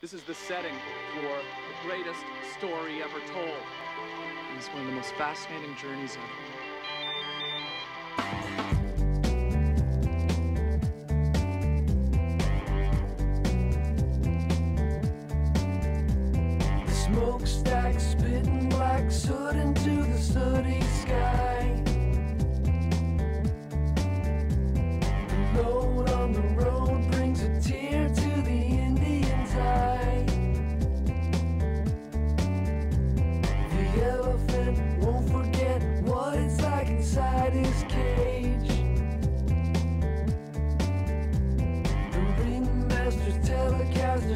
This is the setting for the greatest story ever told. And it's one of the most fascinating journeys ever. The smokestack spitting black soot into the sooty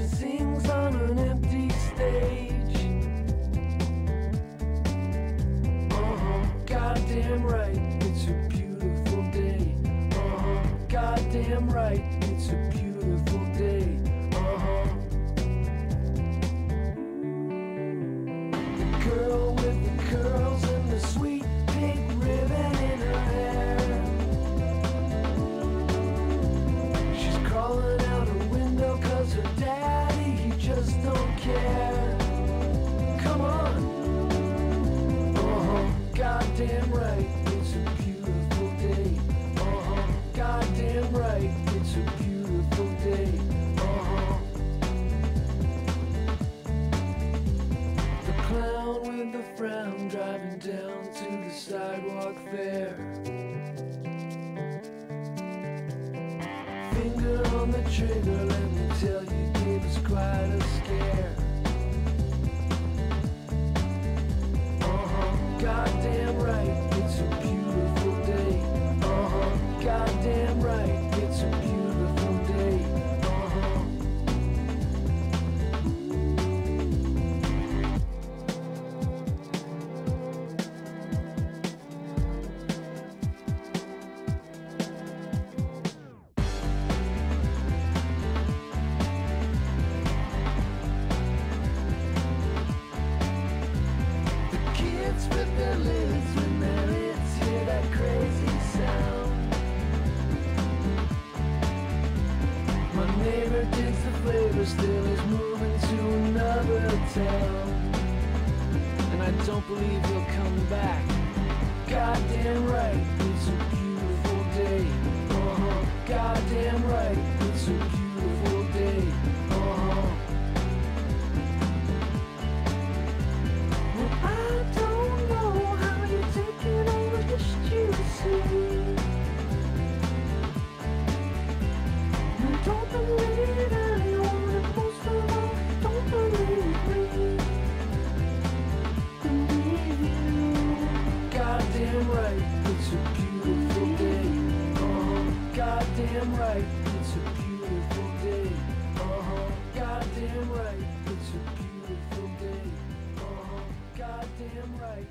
sings on an empty stage. Uh huh, goddamn right, it's a beautiful day. Uh huh, goddamn right, it's a beautiful sidewalk fair. Finger on the trigger, let me tell you, gave us quite a scare. Uh-huh, goddamn right, it's a beautiful day. Uh-huh, goddamn right, still is moving to another town. And I don't believe he'll come back. Goddamn right, a beautiful day. Uh-huh. Goddamn right, it's a beautiful day. Uh-huh. Goddamn right, it's a beautiful day. Uh-huh. Goddamn right.